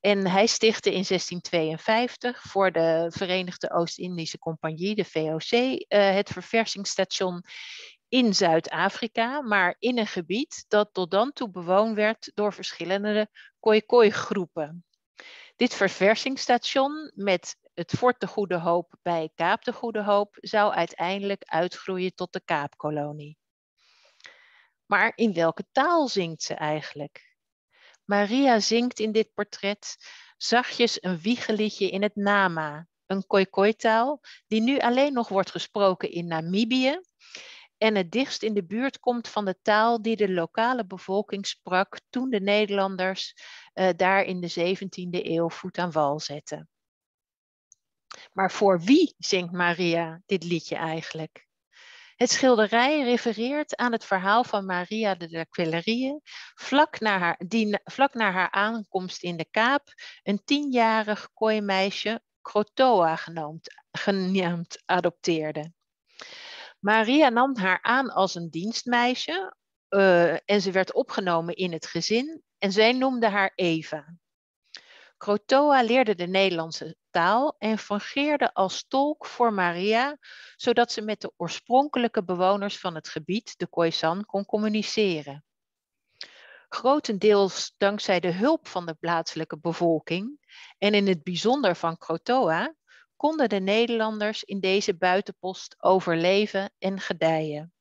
En hij stichtte in 1652 voor de Verenigde Oost-Indische Compagnie, de VOC, uh, het verversingsstation in Zuid-Afrika, maar in een gebied dat tot dan toe bewoond werd door verschillende Khoikhoi-groepen. Dit verversingsstation met het Fort de Goede Hoop bij Kaap de Goede Hoop zou uiteindelijk uitgroeien tot de Kaapkolonie. Maar in welke taal zingt ze eigenlijk? Maria zingt in dit portret zachtjes een wiegeliedje in het Nama, een Khoikhoi-taal die nu alleen nog wordt gesproken in Namibië en het dichtst in de buurt komt van de taal die de lokale bevolking sprak toen de Nederlanders uh, daar in de 17e eeuw voet aan wal zetten. Maar voor wie zingt Maria dit liedje eigenlijk? Het schilderij refereert aan het verhaal van Maria de Quillerie, vlak na haar, die vlak na haar aankomst in de Kaap een tienjarig kooimeisje, Crotoa genoemd, genaamd, adopteerde. Maria nam haar aan als een dienstmeisje uh, en ze werd opgenomen in het gezin en zij noemde haar Eva. Crotoa leerde de Nederlandse taal en fungeerde als tolk voor Maria, zodat ze met de oorspronkelijke bewoners van het gebied, de Khoisan, kon communiceren. Grotendeels dankzij de hulp van de plaatselijke bevolking en in het bijzonder van Crotoa konden de Nederlanders in deze buitenpost overleven en gedijen.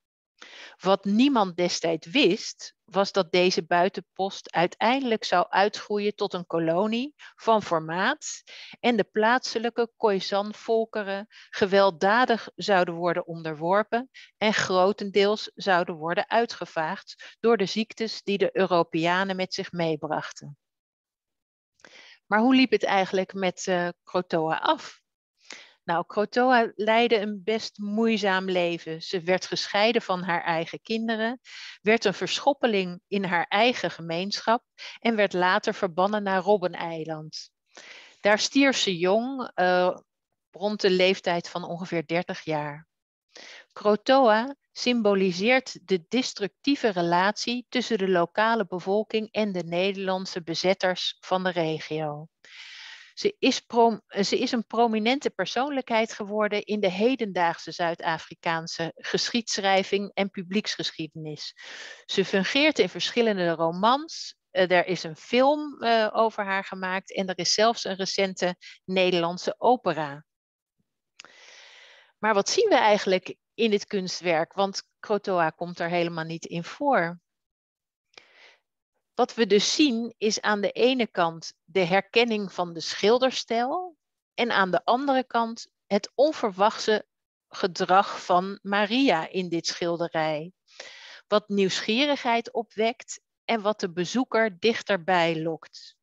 Wat niemand destijds wist, was dat deze buitenpost uiteindelijk zou uitgroeien tot een kolonie van formaat en de plaatselijke Khoisan-volkeren gewelddadig zouden worden onderworpen en grotendeels zouden worden uitgevaagd door de ziektes die de Europeanen met zich meebrachten. Maar hoe liep het eigenlijk met uh, Crotoa af? Nou, Crotoa leidde een best moeizaam leven. Ze werd gescheiden van haar eigen kinderen, werd een verschoppeling in haar eigen gemeenschap en werd later verbannen naar Robbeneiland. Daar stierf ze jong, uh, rond de leeftijd van ongeveer 30 jaar. Crotoa symboliseert de destructieve relatie tussen de lokale bevolking en de Nederlandse bezetters van de regio. Ze is, ze is een prominente persoonlijkheid geworden in de hedendaagse Zuid-Afrikaanse geschiedschrijving en publieksgeschiedenis. Ze fungeert in verschillende romans, Uh, er is een film uh, over haar gemaakt en er is zelfs een recente Nederlandse opera. Maar wat zien we eigenlijk in dit kunstwerk? Want Krotoa komt er helemaal niet in voor. Wat we dus zien is aan de ene kant de herkenning van de schilderstijl en aan de andere kant het onverwachte gedrag van Maria in dit schilderij. Wat nieuwsgierigheid opwekt en wat de bezoeker dichterbij lokt.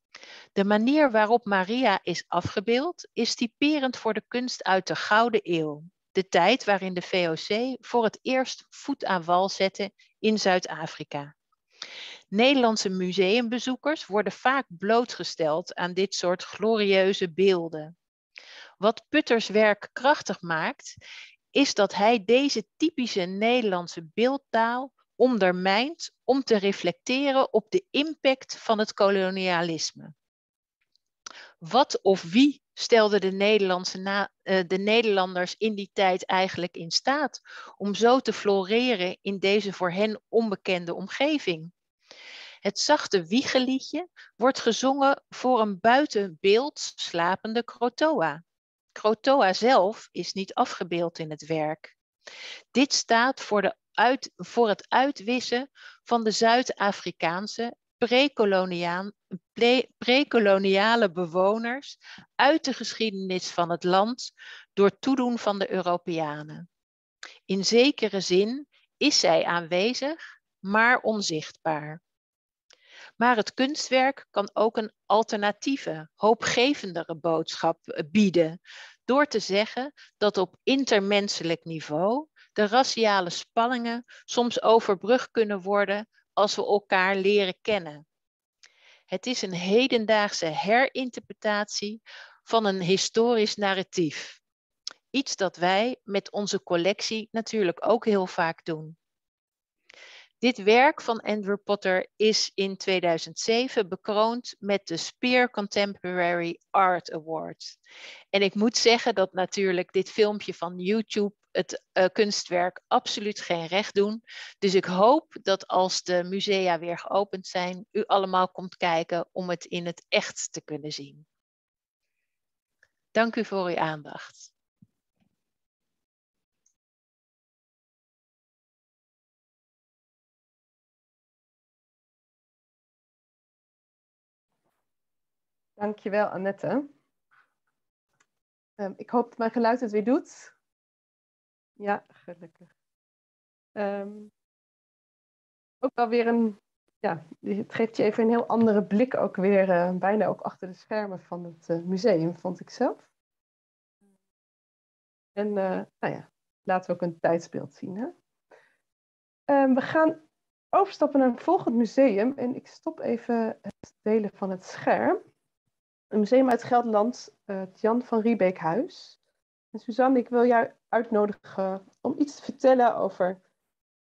De manier waarop Maria is afgebeeld is typerend voor de kunst uit de Gouden Eeuw, de tijd waarin de VOC voor het eerst voet aan wal zette in Zuid-Afrika. Nederlandse museumbezoekers worden vaak blootgesteld aan dit soort glorieuze beelden. Wat Putters werk krachtig maakt, is dat hij deze typische Nederlandse beeldtaal ondermijnt om te reflecteren op de impact van het kolonialisme. Wat of wie stelde de, Nederlandse uh, de Nederlanders in die tijd eigenlijk in staat om zo te floreren in deze voor hen onbekende omgeving? Het zachte wiegeliedje wordt gezongen voor een buiten beeld slapende Krotoa. Krotoa zelf is niet afgebeeld in het werk. Dit staat voor, de uit, voor het uitwissen van de Zuid-Afrikaanse pre-koloniale bewoners uit de geschiedenis van het land door toedoen van de Europeanen. In zekere zin is zij aanwezig, maar onzichtbaar. Maar het kunstwerk kan ook een alternatieve, hoopgevendere boodschap bieden, door te zeggen dat op intermenselijk niveau de raciale spanningen soms overbrugd kunnen worden als we elkaar leren kennen. Het is een hedendaagse herinterpretatie van een historisch narratief. Iets dat wij met onze collectie natuurlijk ook heel vaak doen. Dit werk van Andrew Potter is in 2007 bekroond met de Spear Contemporary Art Award. En ik moet zeggen dat natuurlijk dit filmpje van YouTube het uh, kunstwerk absoluut geen recht doen. Dus ik hoop dat als de musea weer geopend zijn, u allemaal komt kijken om het in het echt te kunnen zien. Dank u voor uw aandacht. Dankjewel, Annette. Um, ik hoop dat mijn geluid het weer doet. Ja, gelukkig. Um, ook wel weer een, ja, het geeft je even een heel andere blik ook weer, uh, bijna ook achter de schermen van het uh, museum, vond ik zelf. En uh, nou ja, laten we ook een tijdsbeeld zien. Hè? Um, we gaan overstappen naar het volgende museum en ik stop even het delen van het scherm een museum uit Gelderland, het Jan van Riebeekhuis. En Suzanne, ik wil jou uitnodigen om iets te vertellen over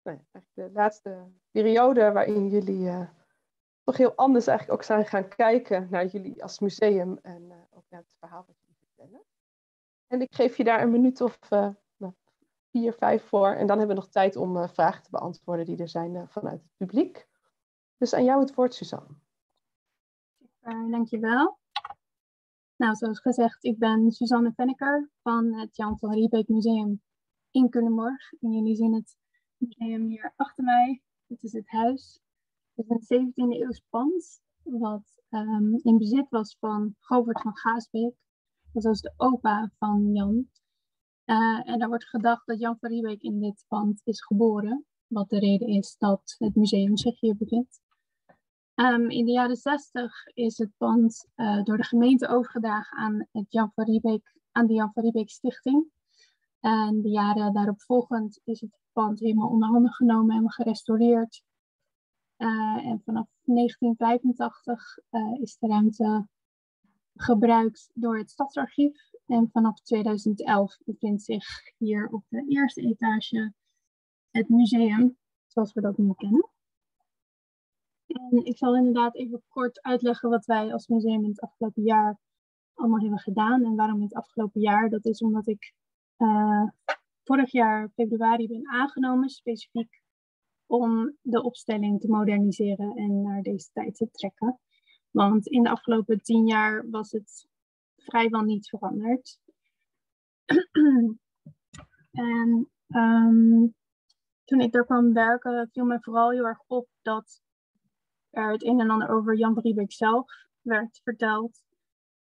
nou ja, de laatste periode waarin jullie uh, toch heel anders eigenlijk ook zijn gaan kijken naar jullie als museum en uh, ook naar het verhaal wat jullie vertellen. En ik geef je daar een minuut of nou, vier, vijf voor en dan hebben we nog tijd om vragen te beantwoorden die er zijn vanuit het publiek. Dus aan jou het woord, Suzanne. Super, dankjewel. Nou, zoals gezegd, ik ben Suzanne Venneker van het Jan van Riebeek Museum in Culemborg. En jullie zien het museum hier achter mij. Dit is het huis. Het is een 17e eeuws pand wat um, in bezit was van Govert van Gaasbeek. Dat was de opa van Jan. Uh, en daar wordt gedacht dat Jan van Riebeek in dit pand is geboren. Wat de reden is dat het museum zich hier bevindt. Um, in de jaren 60 is het pand uh, door de gemeente overgedragen aan, het Jan van aan de Jan van Riebeek Stichting. En de jaren daarop volgend is het pand helemaal onder handen genomen en gerestaureerd. Uh, en vanaf 1985 uh, is de ruimte gebruikt door het Stadsarchief. En vanaf 2011 bevindt zich hier op de eerste etage het museum, zoals we dat nu kennen. En ik zal inderdaad even kort uitleggen wat wij als museum in het afgelopen jaar allemaal hebben gedaan. En waarom in het afgelopen jaar? Dat is omdat ik uh, vorig jaar februari ben aangenomen, specifiek om de opstelling te moderniseren en naar deze tijd te trekken. Want in de afgelopen tien jaar was het vrijwel niet veranderd. en ehm, toen ik daar kwam werken, viel me vooral heel erg op dat er het een en ander over Jan Riebeek zelf werd verteld.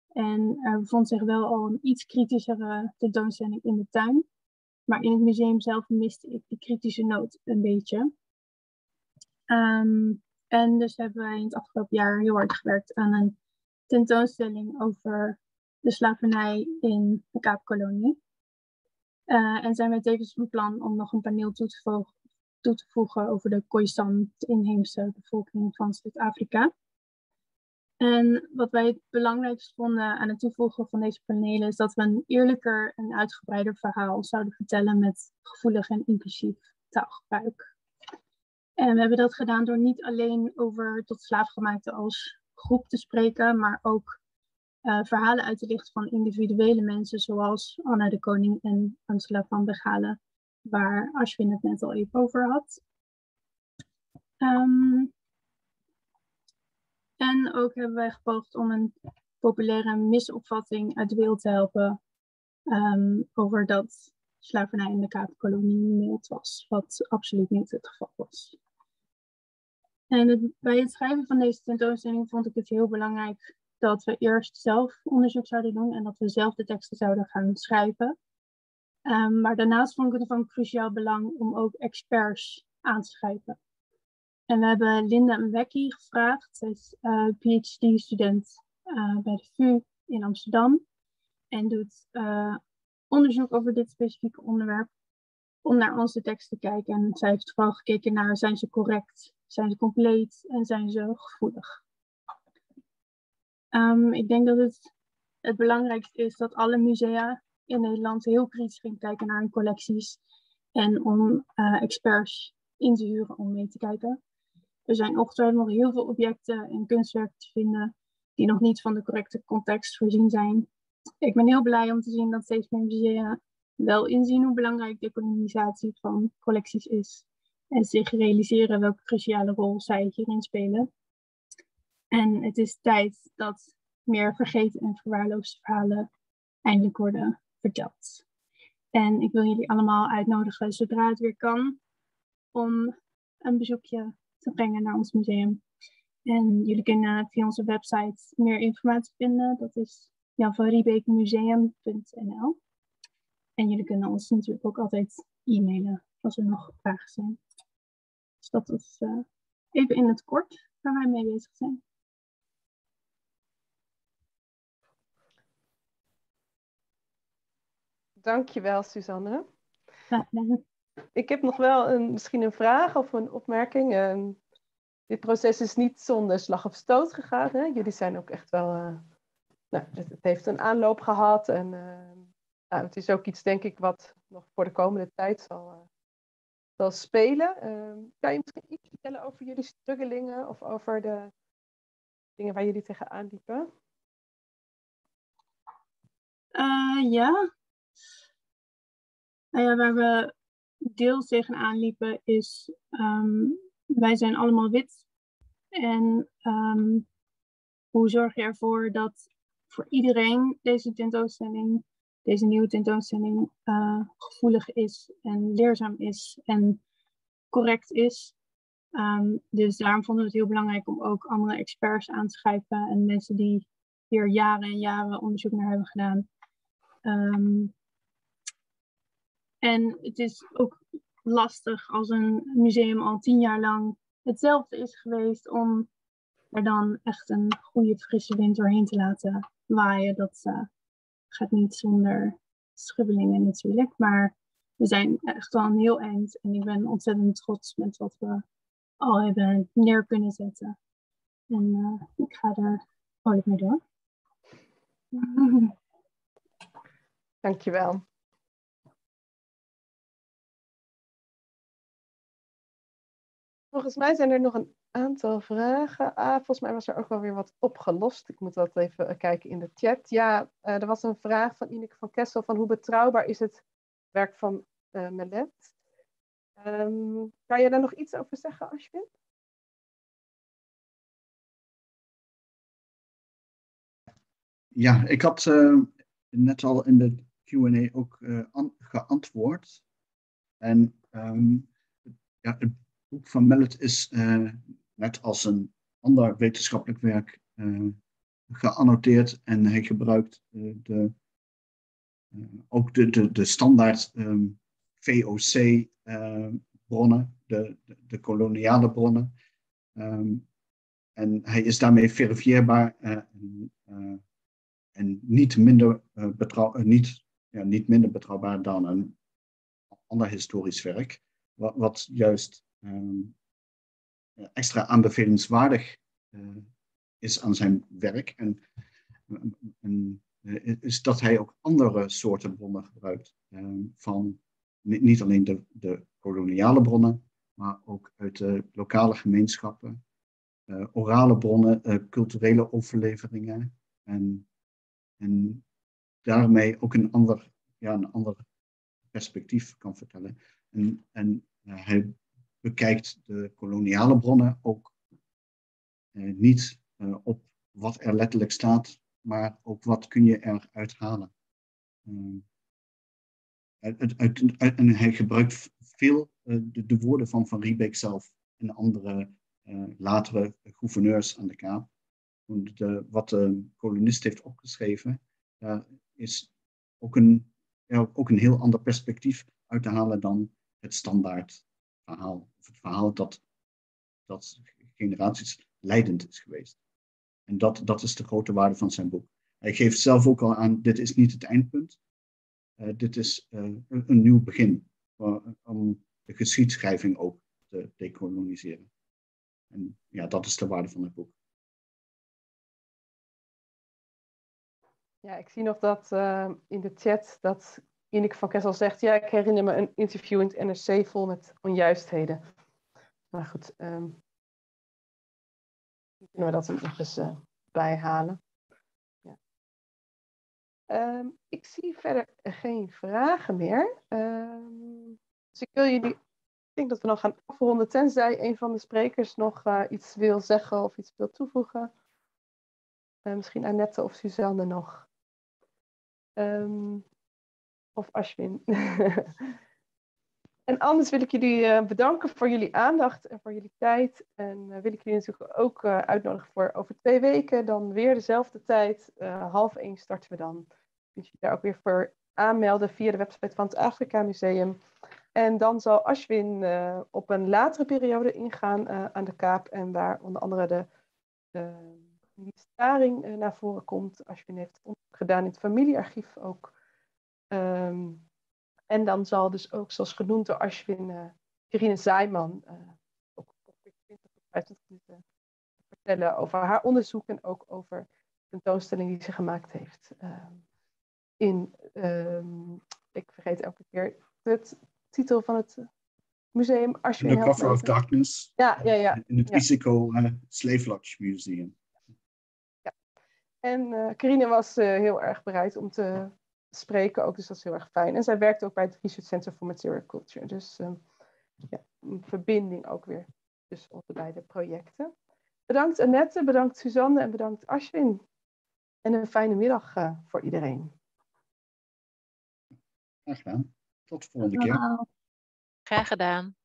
En er bevond zich wel al een iets kritischere tentoonstelling in de tuin. Maar in het museum zelf miste ik die kritische noot een beetje. Ehm, en dus hebben wij in het afgelopen jaar heel hard gewerkt aan een tentoonstelling over de slavernij in de Kaapkolonie. Uh, en zijn wij tevens van plan om nog een paneel toe te, voegen, toe te voegen over de Khoisan, de inheemse bevolking van Zuid-Afrika. En wat wij het belangrijkst vonden aan het toevoegen van deze panelen is dat we een eerlijker en uitgebreider verhaal zouden vertellen met gevoelig en inclusief taalgebruik. En we hebben dat gedaan door niet alleen over tot slaafgemaakte als groep te spreken, maar ook uh, verhalen uit te lichten van individuele mensen zoals Anna de Koning en Angela van Begalen, waar Ashwin het net al even over had. Um, en ook hebben wij gepoogd om een populaire misopvatting uit de wereld te helpen um, over dat slavernij in de Kaapkolonie mild was, wat absoluut niet het geval was. En bij het schrijven van deze tentoonstelling vond ik het heel belangrijk dat we eerst zelf onderzoek zouden doen en dat we zelf de teksten zouden gaan schrijven. Um, maar daarnaast vond ik het van cruciaal belang om ook experts aan te schrijven. En we hebben Linda Mbeki gevraagd. Zij is eh, PhD-student uh, bij de VU in Amsterdam. En doet uh, onderzoek over dit specifieke onderwerp. Om naar onze tekst te kijken. En zij heeft vooral gekeken naar zijn ze correct, zijn ze compleet en zijn ze gevoelig. Um, ik denk dat het het belangrijkste is dat alle musea in Nederland heel kritisch gaan kijken naar hun collecties. En om experts in te huren om mee te kijken. Er zijn ongetwijfeld nog heel veel objecten en kunstwerken te vinden die nog niet van de correcte context voorzien zijn. Ik ben heel blij om te zien dat steeds meer musea wel inzien hoe belangrijk de kolonisatie van collecties is en zich realiseren welke cruciale rol zij hierin spelen. En het is tijd dat meer vergeten en verwaarloosde verhalen eindelijk worden verteld. En ik wil jullie allemaal uitnodigen, zodra het weer kan, om een bezoekje te brengen naar ons museum. En jullie kunnen via onze website meer informatie vinden. Dat is janvanriebeekmuseum.nl. En jullie kunnen ons natuurlijk ook altijd e-mailen als er nog vragen zijn. Dus dat is uh, even in het kort waar wij mee bezig zijn. Dankjewel, Suzanne. Ja, ik heb nog wel een, misschien een vraag of een opmerking. Uh, dit proces is niet zonder slag of stoot gegaan. Hè? Jullie zijn ook echt wel. Uh, nou, het, het, heeft een aanloop gehad. En uh, nou, het is ook iets, denk ik, wat nog voor de komende tijd zal, eh, zal spelen. Ehm, kan je misschien iets vertellen over jullie struggelingen of over de dingen waar jullie tegenaan liepen? ja. Nou ja, waar we deels tegenaan liepen is, um, wij zijn allemaal wit. En um, hoe zorg je ervoor dat voor iedereen deze tentoonstelling, deze nieuwe tentoonstelling, uh, gevoelig is en leerzaam is en correct is. Um, dus daarom vonden we het heel belangrijk om ook andere experts aan te schrijven en mensen die hier jaren en jaren onderzoek naar hebben gedaan. En het is ook lastig als een museum al tien jaar lang hetzelfde is geweest om er dan echt een goede frisse wind doorheen te laten waaien. Dat uh, gaat niet zonder schubbelingen natuurlijk, maar we zijn echt al een heel eind en ik ben ontzettend trots met wat we al hebben neer kunnen zetten. En uh, ik ga er vrolijk mee door. Dankjewel. Volgens mij zijn er nog een aantal vragen. Ah, volgens mij was er ook wel weer wat opgelost. Ik moet dat even eh, kijken in de chat. Ja, uh, er was een vraag van Ineke van Kessel van hoe betrouwbaar is het werk van uh, Melet? Ehm, kan je daar nog iets over zeggen, Ashwin? Ja, ik had net al in de Q&A ook geantwoord. En um, ja, het boek van Mellet is net als een ander wetenschappelijk werk geannoteerd en hij gebruikt de, ook de, de, de standaard um, VOC-bronnen, de, de, de, koloniale bronnen. Um, en hij is daarmee verifieerbaar en, en niet minder, betrouw, niet, ja, niet minder betrouwbaar dan een ander historisch werk, wat, wat juist um, extra aanbevelingswaardig uh, is aan zijn werk. En, en is dat hij ook andere soorten bronnen gebruikt. Um, van niet alleen de, de koloniale bronnen, maar ook uit de lokale gemeenschappen, orale bronnen, culturele overleveringen en en daarmee ook een ander, ja, een ander perspectief kan vertellen. En, en hij bekijkt de koloniale bronnen ook uh, niet uh, op wat er letterlijk staat, maar ook wat kun je eruit halen. Uit, uit, en hij gebruikt veel de, de, woorden van Van Riebeek zelf en andere latere gouverneurs aan de Kaap de, wat de kolonist heeft opgeschreven, daar is ook een, ja, ook een heel ander perspectief uit te halen dan het standaard Of het verhaal dat, dat generaties leidend is geweest. En dat, dat is de grote waarde van zijn boek. Hij geeft zelf ook al aan, dit is niet het eindpunt. Uh, dit is uh, een, een, nieuw begin om de geschiedschrijving ook te decoloniseren. En ja, dat is de waarde van het boek. Ja, ik zie nog dat uh, in de chat dat Ineke van Kessel zegt, ja, ik herinner me een interview in het NRC vol met onjuistheden. Maar goed, um, kunnen we dat nog eens uh, bijhalen. Ja. Um, ik zie verder geen vragen meer. Um, dus ik wil jullie, ik denk dat we nog gaan afronden, tenzij een van de sprekers nog uh, iets wil zeggen of iets wil toevoegen. Uh, misschien Annette of Suzanne nog. Um, of Ashwin. en anders wil ik jullie uh, bedanken voor jullie aandacht en voor jullie tijd. En uh, wil ik jullie natuurlijk ook uh, uitnodigen voor over twee weken. Dan weer dezelfde tijd. half één starten we dan. Kunt je daar ook weer voor aanmelden via de website van het Afrika Museum. En dan zal Ashwin op een latere periode ingaan aan de Kaap. En waar onder andere de, de staring naar voren komt. Ashwin heeft gedaan in het familiearchief ook. Um, en dan zal dus ook, zoals genoemd door Ashwin, uh, Irine Zaaiman uh, ook 20 tot 25 minuten vertellen over haar onderzoek en ook over de tentoonstelling die ze gemaakt heeft. Um, in, um, ik vergeet elke keer de titel van het museum. Ashwin The Cover of Darkness. Ja, ja, ja. In het ja. Isico uh, Slave Lodge Museum. En uh, Carine was uh, heel erg bereid om te spreken ook, dus dat is heel erg fijn. En zij werkt ook bij het Research Center for Material Culture. Dus uh, ja, een verbinding ook weer tussen onze beide projecten. Bedankt Annette, bedankt Suzanne en bedankt Ashwin. En een fijne middag voor iedereen. Graag gedaan. Tot de volgende keer. Graag gedaan.